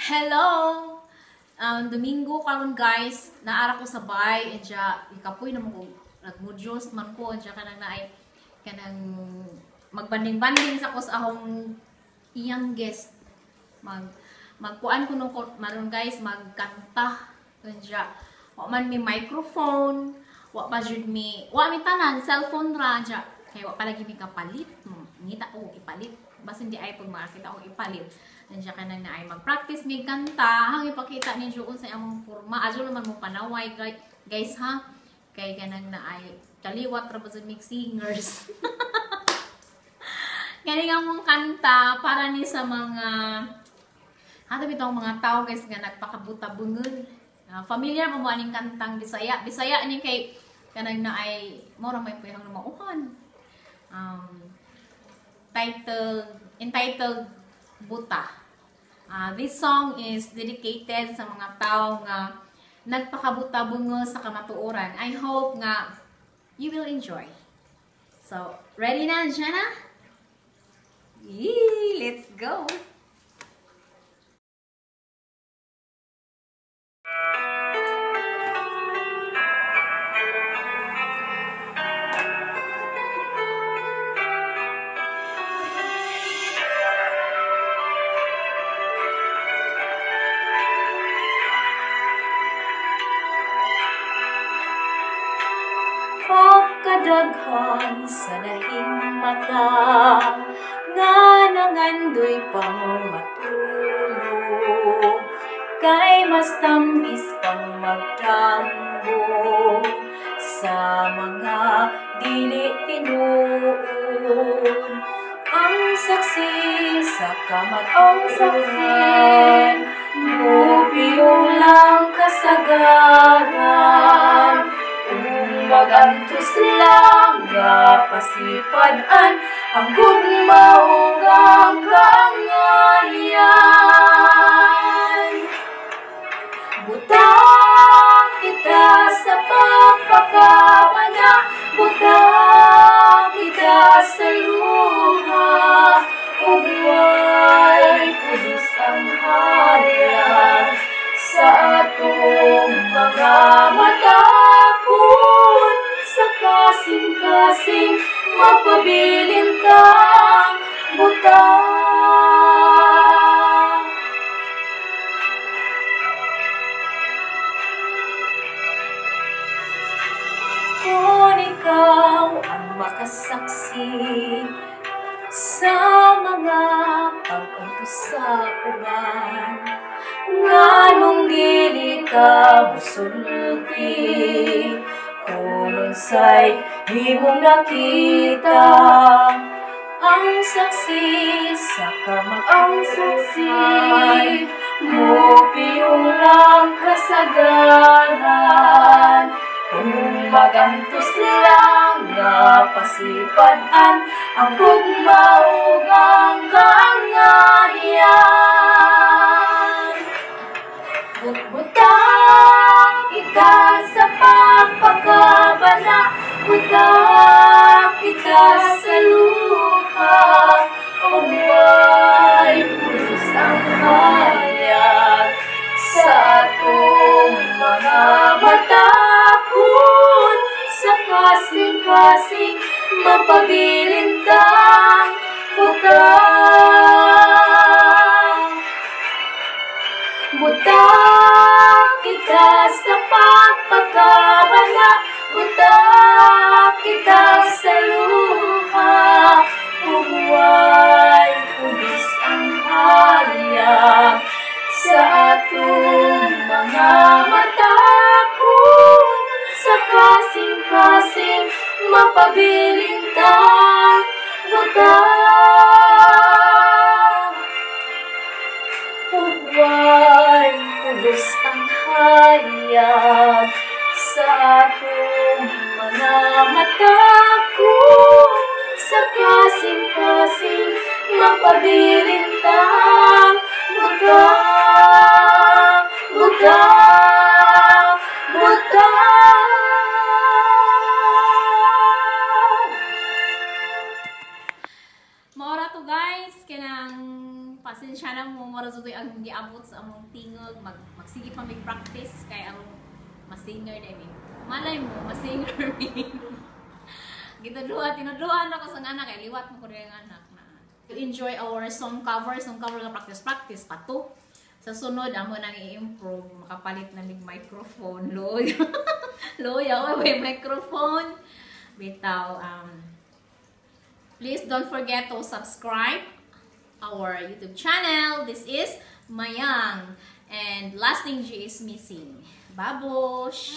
Hello! Um, Domingo karon guys, naara ko sa bay, and siya, ikapoy na mo ko, nagmudyos man ko, and siya kanang naay, kanang magbanding-banding sa ko sa akong iyang guest. Mag, magkuan ko nung maron guys, magkanta, and siya, wa man may microphone, wa pa jud mi, wa mi tanan, cellphone ra, and siya, kaya wa palagi mi kapalit, ngita ko ipalit, basta hindi ay pag makakita ko ipalit. Nandiyan ka nang na ay mag-practice ng kanta. Hang ipakita ninyo kung sa among forma. Adyo naman mo panaway guys ha. Kay ganang na ay kaliwat ra mix singers. Kani nga mong kanta para ni sa mga Hato bitong mga tao guys nga nagpakabuta-bungon. Uh, familiar mo mo aning kantang Bisaya. Bisaya ni kay kanang na ay mora may puyang na mauhan. Um, title entitled Buta. Uh, this song is dedicated sa mga tao nga nagpakabuta-bungo sa kamatuoran. I hope nga you will enjoy. So, ready na, Jenna? Yee, let's go! Kadaghan sa lahing mata nga nangandoy pang matulog kay mas tambis pang magtambo. Sa mga dili tinuod ang saksi sa kamatong saksi Mubiyo lang kasagaran lang nga pasipadan ang gugmahong ang kangayan. Kasing-kasing magpabilintang butang. Kung ikaw ang makasaksi sa mga pagkanto sa uban, nganong dili ka musulti, kung sa'y himong nakita. Ang saksi sa kamang ang saksi mo piyong lang kasagaran kung magantos lang na pasipadan ang kugmaugang kangayan Kasing-kasing mapabilintang butang Butang kita sa pagpagkabala Butang kita sa luha. Umuway mapabilintang butang Huwag pulos ang hayag sa atong mga matakot sa kasing-kasing mapabilintang butang, To guys, kanang pasensya na mo mara sa ang giabot sa among tingog, mag, magsige pa may practice kay ang masinger na mi. Malay mo, masinger mi. Gitaduha, tinuduhan ako sa anak, kay liwat mo ko rin ang anak na. Enjoy our song cover, song cover nga practice, practice pa to. Sa sunod, amo nang i-improve, makapalit na mig microphone, loy. loy, ako may microphone. Bitaw, um, please don't forget to subscribe our YouTube channel. This is Mayang. And last thing G is missing. Babush!